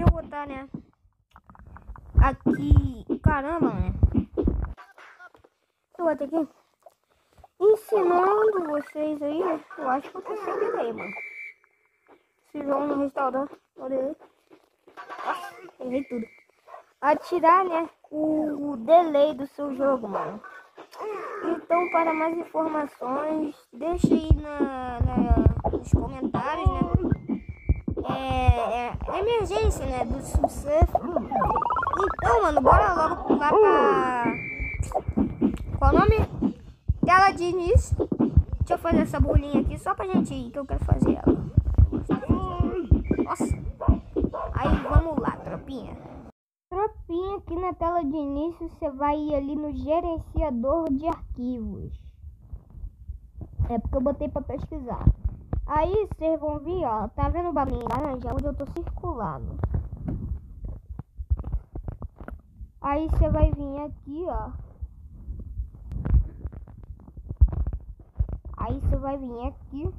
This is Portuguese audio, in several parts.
eu vou estar, né? Aqui. Caramba, né? Eu vou ter que ensinando vocês aí, né? Eu acho que eu conseguirei, mano. Se vão no restaurante, olha Nossa, errei tudo. Atirar, né? O delay do seu jogo, mano. Então, para mais informações, deixe aí na, na nos comentários, emergência, né? Do sucesso. Então, mano, bora logo lá pra. Qual o nome? Tela de início. Deixa eu fazer essa bolinha aqui só pra gente ir, que eu quero fazer ela. Nossa. Aí, vamos lá, tropinha. Tropinha, aqui na tela de início, você vai ir ali no gerenciador de arquivos. É porque eu botei pra pesquisar. Aí vocês vão vir, ó, tá vendo o barulhinho laranja? Onde eu tô circulando. Aí você vai vir aqui, ó. Aí você vai vir aqui.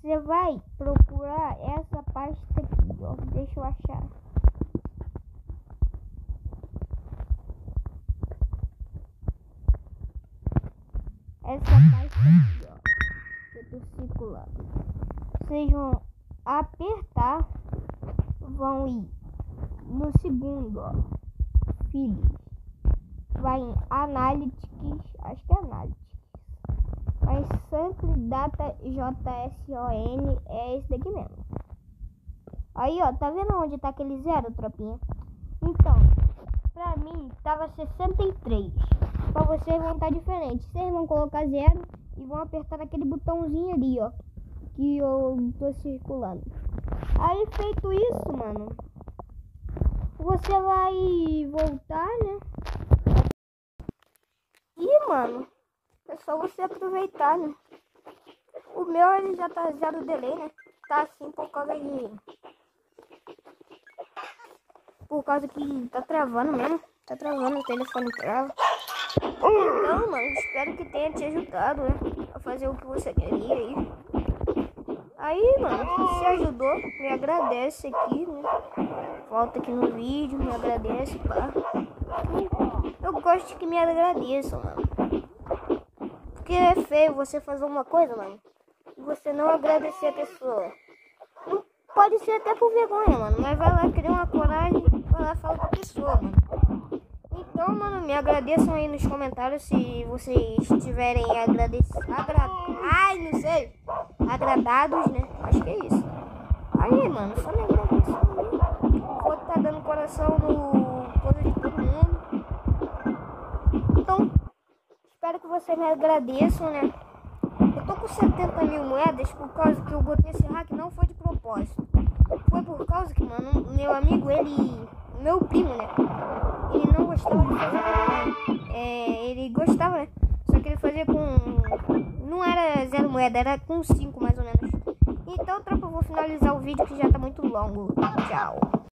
Você vai procurar essa pasta aqui, ó. Deixa eu achar. Essa parte aqui, ó, que eu tô circulando. Vocês vão apertar, vão ir no segundo, ó, filhos. Vai em Analytics, acho que é Analytics. Vai Sample Data JSON, é esse daqui mesmo. Aí, ó, tá vendo onde tá aquele zero, tropinha? Então, pra mim, tava 63 para vocês vão estar diferentes. Vocês vão colocar zero e vão apertar aquele botãozinho ali, ó. Que eu tô circulando. Aí feito isso, mano. Você vai voltar, né? E, mano, é só você aproveitar, né? O meu ele já tá zero delay, né? Tá assim por causa de. Por causa que tá travando mesmo. Tá travando, o telefone trava. Então, mano, espero que tenha te ajudado, né? A fazer o que você queria aí. Aí, mano, se ajudou, me agradece aqui, né? Volta aqui no vídeo, me agradece, pá. Eu gosto que me agradeçam, mano. Porque é feio você fazer uma coisa, mano, e você não agradecer a pessoa. Não pode ser até por vergonha, mano, mas vai lá criar uma coragem, vai lá falar com a pessoa, mano. Então, mano, me agradeçam aí nos comentários se vocês tiverem agradecido. Agra... Ai, não sei. Agradados, né? Acho que é isso. Aí, mano, só me agradeçam. Vou estar tá dando coração no coisa de todo mundo. Então, espero que vocês me agradeçam, né? Eu tô com 70 mil moedas por causa que eu botei esse hack não foi de propósito. Foi por causa que, mano, meu amigo, ele. Meu primo, né? Fazer. É, ele gostava, né? Só que ele fazia com. Não era zero moeda, era com 5 mais ou menos. Então, tropa, eu vou finalizar o vídeo que já tá muito longo. Tchau.